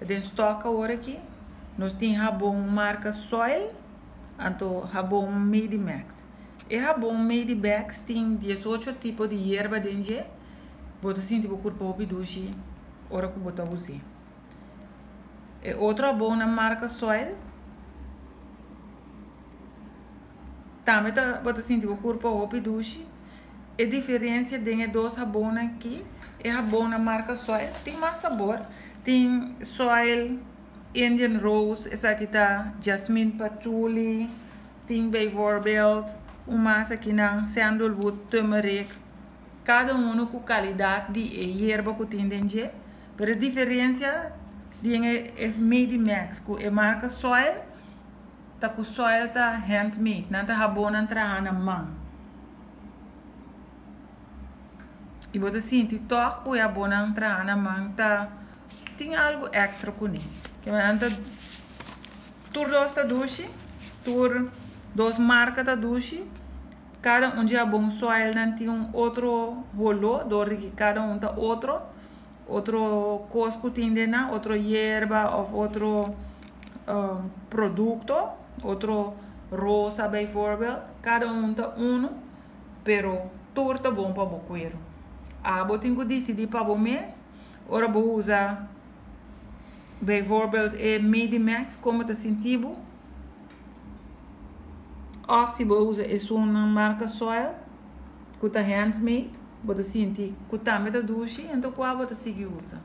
Den stock agora aqui. Nós temos rabão marca Soil, então rabão Medimax. E rabão Medimax tem 18 tipos de erva dentro. Bota assim tipo corpo pidushi, ora que bota você. E outro rabão na marca Soil. Também tá bota assim tipo corpo pidushi. A diferença de dois rabões aqui é rabão na marca Soil. Tem mais sabor. Tem Soil Indian Rose, essa aqui tá Jasmine Patchouli, tem Bayvor Belt, uma aqui não Sandalwood Turmeric. Cada um com qualidade de erva que tem dentro. Mas a diferença é, é Made Max, que é marca Soil, tá com Soil tá handmade, não tá rabão não trabalha na mão. E você sente toque que é bom não trabalha na tá tem algo extra com ele. Que anta tur dos da duche, tur dos marcas da duche, cada um dia bom soil não tem um outro rolo, dor que cada um tá outro, outro cosco tem na, outro hierba ou outro um, produto, outro rosa, by voorbeeld, cada um tá um, pero tur tá bom para bocueiro. Ah, ter que decidir para o mês, ora vou usar bijvoorbeeld in Medimax como te sentivo? Of se usa é uma marca soil que está handmade você sente que está met a douche então qual você usa